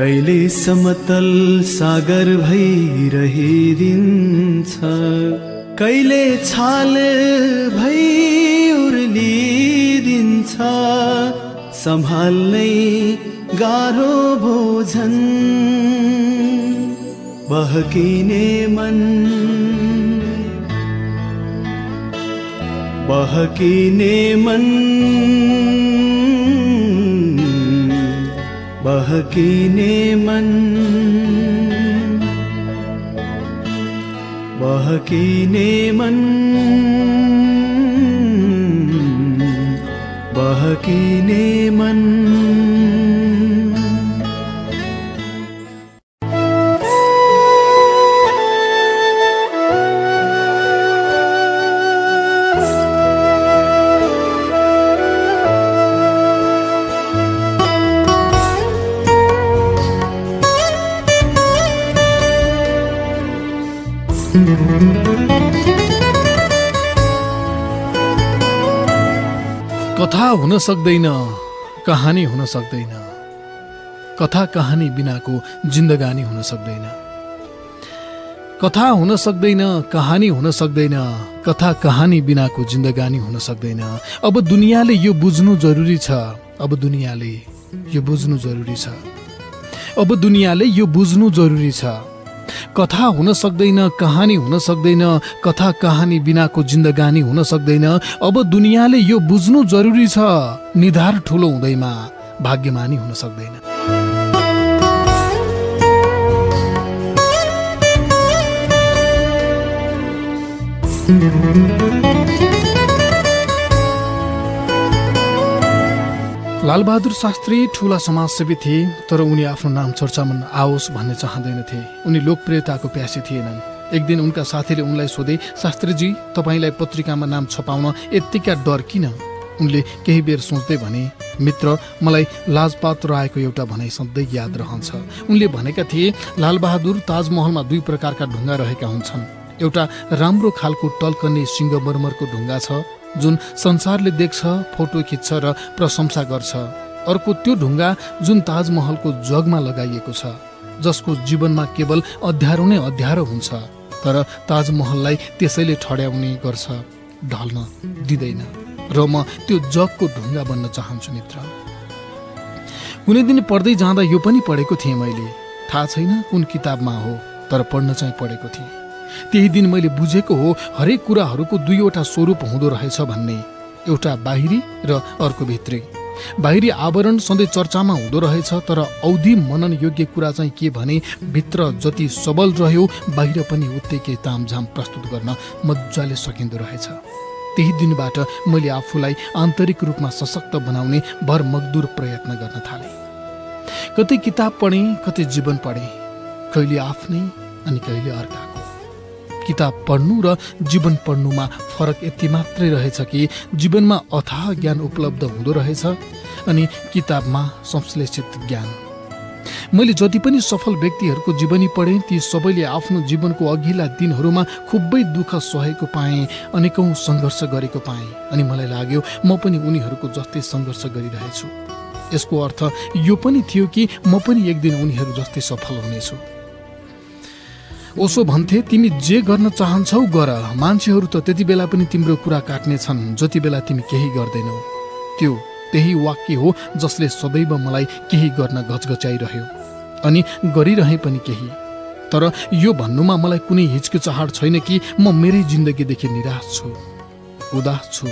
कहिले समतल सागर भइरहिदिन्छ कहिले छाल भई उर्लिदिन्छ। सम्हाल्नै गाह्रो भोजन। बहकिने मन। बहकिने मन। बहकिने मन। बहकिने मन। बहकिने मन हुन सक्दैन कहानी हुन सक्दैन। कथा कहानी बिनाको जिन्दगानी हुन सक्दैन। कथा हुन सक्दैन कहानी हुन सक्दैन कथा कहानी बिनाको जिन्दगानी हुन सक्दैन। अब दुनियाँले यो बुझ्नु जरुरी छ। अब दुनियाँले यो बुझ्नु जरुरी छ। अब दुनियाँले यो बुझ्नु जरुरी छ। कथा हुन सक्दैन कहानी हुन सक्दैन कथा कहानी बिनाको जिन्दगानी हुन सक्दैन। अब दुनियाँले यो बुझ्नु जरुरी छ। निधार ठुलो हुँदैमा भाग्यमानी हुन सक्दैन। लालबहादुर शास्त्री ठुला समाजसेवी थिए तर उनी आफ्नो नाम चर्चामा आओस् भन्ने चाहँदैनथे। उनी लोकप्रियताको प्यासी थिएनन्। एक दिन उनका साथीले उनलाई सोधे शास्त्रीजी तपाईँलाई पत्रिकामा नाम छपाउन यत्तिका डर किन? उनले केही बेर सोच्दै भने मित्र मलाई लाजपात रायको एउटा भनाइ सधैँ याद रहन्छ। उनले भनेका थिए लालबहादुर ताजमहलमा दुई प्रकारका ढुङ्गा रहेका हुन्छन्। एउटा राम्रो खालको टल्कने सिङ्गमरमरको ढुङ्गा छ जुन संसारले देख्छ फोटो खिच्छ र प्रशंसा गर्छ। अर्को त्यो ढुङ्गा जुन ताजमहलको जगमा लगाइएको छ जसको जीवनमा केवल अध्यारो नै अध्यारो हुन्छ तर ताजमहललाई त्यसैले ठड्याउने गर्छ ढल्न दिँदैन। र म त्यो जगको ढुङ्गा बन्न चाहन्छु मित्र। कुनै दिन पढ्दै जाँदा यो पनि पढेको थिएँ मैले। थाहा छैन कुन किताबमा हो तर पढ्न चाहिँ पढेको थिएँ। त्यही दिन मैले बुझेको हो हरेक कुराहरूको दुईवटा स्वरूप हुँदो रहेछ भन्ने। एउटा बाहिरी र अर्को भित्री। बाहिरी आवरण सधैँ चर्चामा हुँदो रहेछ तर औधी मनन योग्य कुरा चाहिँ के भने भित्र जति सबल रह्यो बाहिर पनि उत्तिकै तामझाम प्रस्तुत गर्न मजाले सकिँदो रहेछ। त्यही दिनबाट मैले आफूलाई आन्तरिक रूपमा सशक्त बनाउने भर मगदुर प्रयत्न गर्न थालेँ। कतै किताब पढेँ कतै जीवन पढेँ। कहिले आफ्नै अनि कहिले अर्काको। किताब पढ्नु र जीवन पढ्नुमा फरक यति मात्रै रहेछ कि जीवनमा अथाह ज्ञान उपलब्ध हुँदो रहेछ अनि किताबमा संश्लेषित ज्ञान। मैले जति पनि सफल व्यक्तिहरूको जीवनी पढेँ ती सबैले आफ्नो जीवनको अघिल्ला दिनहरूमा खुबै दुःख सहेको पाएँ अनेकौँ सङ्घर्ष गरेको पाएँ अनि मलाई लाग्यो म पनि उनीहरूको जस्तै सङ्घर्ष गरिरहेछु। यसको अर्थ यो पनि थियो कि म पनि एक दिन उनीहरू जस्तै सफल हुनेछु। ओसो भन्थे तिमी जे गर्न चाहन्छौ गर। मान्छेहरू त त्यति बेला पनि तिम्रो कुरा काट्ने छन् जति बेला तिमी केही गर्दैनौ। त्यो त्यही वाक्य हो जसले सदैव मलाई केही गर्न घचघच्याइरह्यो अनि गरिरहे पनि केही। तर यो भन्नुमा मलाई कुनै हिचकिचाहट छैन कि म मेरै जिन्दगीदेखि निराश छु। उदास छु।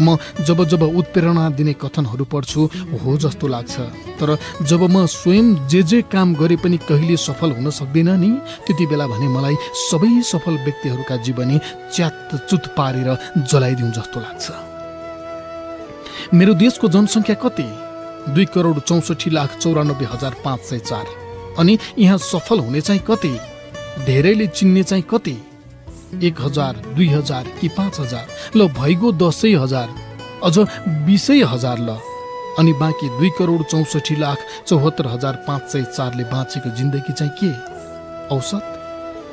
म जब जब उत्प्रेरणा दिने कथनहरू पढ्छु हो जस्तो लाग्छ। तर जब म स्वयं जे जे काम गरे पनि कहिले सफल हुन सक्दिन नि त्यति बेला भने मलाई सबै सफल व्यक्तिहरूका जीवनी च्यात चुत पारेर जलाइदिउँ जस्तो लाग्छ। मेरो देशको जनसङ्ख्या कति? दुई करोड चौसठी लाख चौरानब्बे हजार पाँच सय चार। अनि यहाँ सफल हुने चाहिँ कति? धेरैले चिन्ने चाहिँ कति? एक हजार दुई हजार कि पाँच हजार? ल भइगयो दसै हजार। अझ बिसै हजार ल। अनि बाँकी दुई करोड चौसठी लाख चौहत्तर हजार पाँच सय चारले बाँचेको जिन्दगी चाहिँ के? औसत?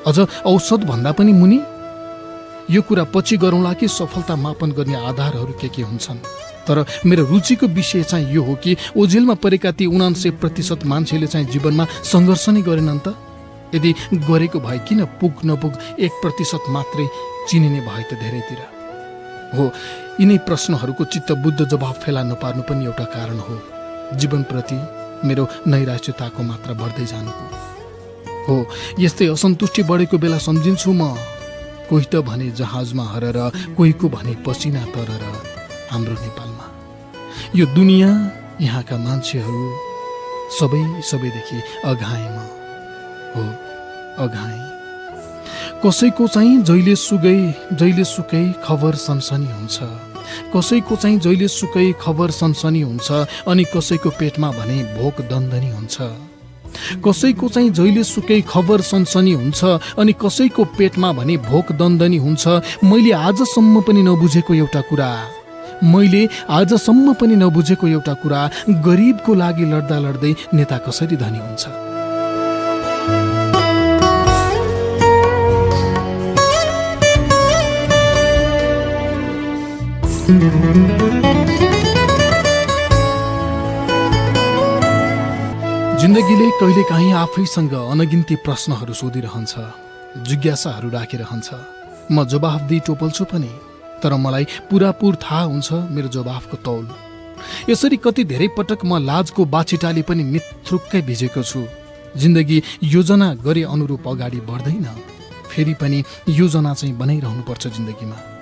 अझ औसत भन्दा पनि मुनि? यो कुरा पछि गरौँला कि सफलता मापन गर्ने आधारहरू के के हुन्छन्? तर मेरो रुचिको विषय चाहिँ यो हो कि ओझेलमा परेका ती उनान्सय प्रतिशत मान्छेले चाहिँ जीवनमा सङ्घर्ष नै गरेनन् त। यदि गरेको भए किन पुग नपुग एक प्रतिशत मात्रै चिनिने भए त धेरैतिर? हो यिनै प्रश्नहरूको चित्त बुद्ध जवाफ फेला नपार्नु पनि एउटा कारण हो। जीवनप्रति मेरो नैराश्यताको मात्रा बढ्दै जानुको। हो यस्तै असन्तुष्टि बढेको बेला सम्झिन्छु म। कोही त भने जहाजमा हरेर कोहीको भने पसिना तरर हाम्रो नेपालमा। यो दुनियाँ यहाँका मान्छेहरू सबै सबैदेखि अघाएमा। हो अघाएँ। कसैको चाहिँ जहिले सुकै जहिले सुकै खबर सनसनी हुन्छ। कसैको चाहिँ जहिले सुकै खबर सनसनी हुन्छ अनि कसैको पेटमा भने भोक दन्दनी हुन्छ। कसैको चाहिँ जहिले सुकै खबर सनसनी हुन्छ अनि कसैको पेटमा भने भोक दन्दनी हुन्छ मैले आजसम्म पनि नबुझेको एउटा कुरा। मैले आजसम्म पनि नबुझेको एउटा कुरा गरिबको लागि लड्दा लड्दै नेता कसरी धनी हुन्छ? जिन्दगीले कहिलेकाहीँ आफैसँग अनगिन्ती प्रश्नहरू सोधिरहन्छ जिज्ञासाहरू राखिरहन्छ। म जवाफ दिई टोपल्छु पनि तर मलाई पुरापुर थाहा हुन्छ मेरो जवाफको तौल। यसरी कति धेरै पटक म लाजको बाछिटाले पनि निथ्रुक्कै भिजेको छु। जिन्दगी योजना गरे अनुरूप अगाडि बढ्दैन फेरि पनि योजना चाहिँ बनाइरहनुपर्छ जिन्दगीमा।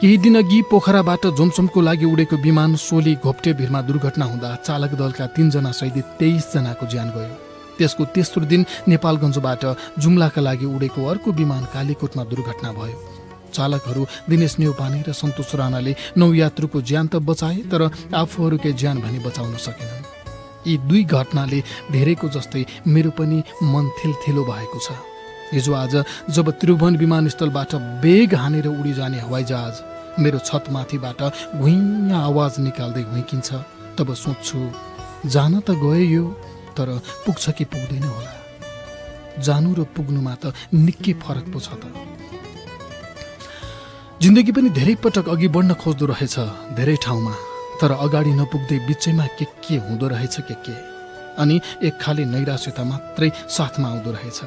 केही दिन अघि पोखराबाट जोमसोमको लागि उडेको विमान सोली घोप्टे भिरमा दुर्घटना हुँदा चालक दलका तिनजना सहित तेइसजनाको ज्यान गयो। त्यसको तेस्रो दिन नेपालगञ्जबाट जुम्लाका लागि उडेको अर्को विमान कालीकोटमा दुर्घटना भयो। चालकहरू दिनेश नेउपाने र सन्तोष राणाले नौयात्रुको ज्यान त बचाए तर आफूहरूकै ज्यान भने बचाउन सकेनन्। यी दुई घटनाले धेरैको जस्तै मेरो पनि मन थिलथिलो भएको छ। हिजो आज जब त्रिभुवन विमानस्थलबाट बेग हानेर उडी जाने हवाईजहाज मेरो छतमाथिबाट घुइँ आवाज निकाल्दै घुइकिन्छ तब सोच्छु जान त गयो यो तर पुग्छ कि पुग्दैन होला? जानु र पुग्नुमा त निकै फरक पो छ त। जिन्दगी पनि धेरै पटक अघि बढ्न खोज्दो रहेछ धेरै ठाउँमा तर अगाडि नपुग्दै बिचैमा के के हुँदो रहेछ के के? अनि एक खाले नैराश्यता मात्रै साथमा आउँदो रहेछ।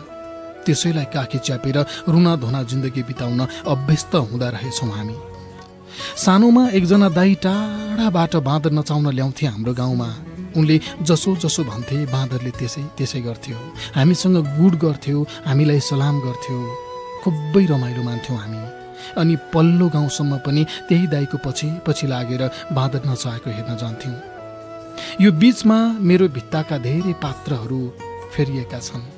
त्यसैलाई काखी च्यापेर रुना धुना जिन्दगी बिताउन अभ्यस्त हुँदा रहेछौँ हामी। सानोमा एकजना दाई टाढाबाट बाँदर नचाउन ल्याउँथे हाम्रो गाउँमा। उनले जसो जसो भन्थे बाँदरले त्यसै त्यसै गर्थ्यो। हामीसँग गुड गर्थ्यो हामीलाई सलाम गर्थ्यो। खुबै रमाइलो मान्थ्यौँ हामी। अनि पल्लो गाउँसम्म पनि त्यही दाईको पछि पछि लागेर बाँदर नचाएको हेर्न जान्थ्यौँ। यो बिचमा मेरो भित्ताका धेरै पात्रहरू फेरिएका छन्।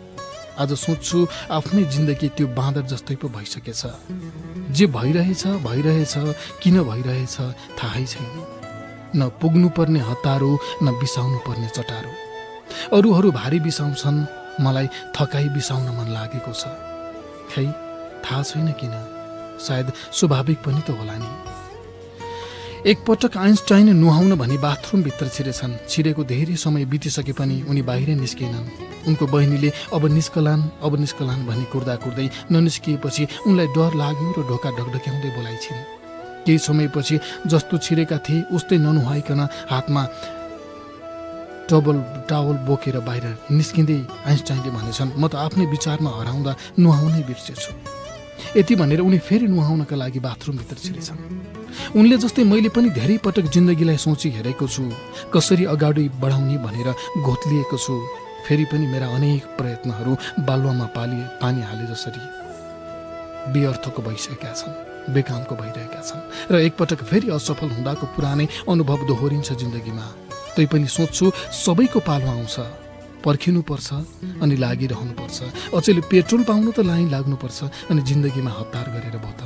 आज सोच्छु आफ्नै जिन्दगी त्यो बाँदर जस्तै पो भइसकेछ। जे भइरहेछ भइरहेछ किन भइरहेछ थाहै छैन। न पुग्नुपर्ने हतारो न बिसाउनु पर्ने चटारो। अरूहरू भारी बिसाउँछन् मलाई थकाइ बिसाउन मन लागेको छ। खै थाहा छैन किन? सायद स्वाभाविक पनि त होला नि। एकपटक आइन्स्टाइन नुहाउन भनी बाथरुमभित्र छिरेछन्। छिरेको धेरै समय बितिसके पनि उनी बाहिरै निस्केनन्। उनको बहिनीले अब निस्कलान् अब निस्कलान् भनी कुर्दा कुर्दै ननिस्किएपछि उनलाई डर लाग्यो र ढोका ढकढक्याउँदै बोलाइछिन्। केही समयपछि जस्तो छिरेका थिए उस्तै ननुहाइकन हातमा टबल टावल बोकेर बाहिर निस्किँदै आइन्स्टाइनले भनेछन् म त आफ्नै विचारमा हराउँदा नुहाउनै बिर्सेछु। यति भनेर उनी फेरि नुहाउनका लागि बाथरुमभित्र छिरेछन्। उनले जस्तै मैले पनि धेरै पटक जिन्दगीलाई सोची हेरेको छु कसरी अगाडि बढाउने भनेर घोत्लिएको छु। फेरि पनि मेरा अनेक प्रयत्नहरू बालुवामा पाली पानी हाले जसरी व्यर्थको भइसकेका छन् बेकामको भइरहेका छन् र एकपटक फेरि असफल हुँदाको पुरानै अनुभव दोहोरिन्छ जिन्दगीमा। तैपनि सोच्छु सबैको पालो आउँछ पर्खिनुपर्छ अनि लागिरहनुपर्छ। अचेल पेट्रोल पाउनु त लाइन लाग्नुपर्छ अनि जिन्दगीमा हतार गरेर भयो त।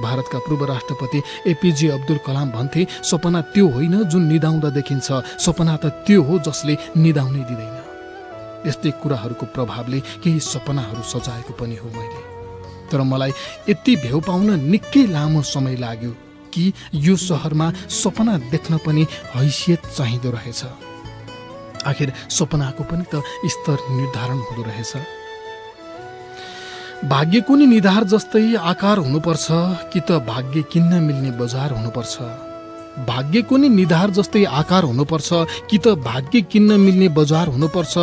भारतका पूर्व राष्ट्रपति एपिजे अब्दुल कलाम भन्थे सपना त्यो होइन जुन निदाउँदा देखिन्छ सपना त त्यो हो जसले निदाउनै दिँदैन। यस्तै कुराहरूको प्रभावले केही सपनाहरू सजाएको पनि हो मैले। तर मलाई यति भेउ पाउन निकै लामो समय लाग्यो कि यो सहरमा सपना देख्न पनि हैसियत चाहिँदो रहेछ। आखिर सपनाको पनि त स्तर निर्धारण हुँदो रहेछ। भाग्यको नि निधार जस्तै आकार हुनुपर्छ कि त भाग्य किन्न मिल्ने बजार हुनुपर्छ। भाग्यको नि निधार जस्तै आकार हुनुपर्छ कि त भाग्य किन्न मिल्ने बजार हुनुपर्छ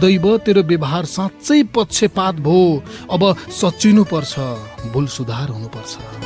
दैव तेरो व्यवहार साँच्चै पक्षपात भो। अब सचिनु पर्छ भुल सुधार हुनुपर्छ।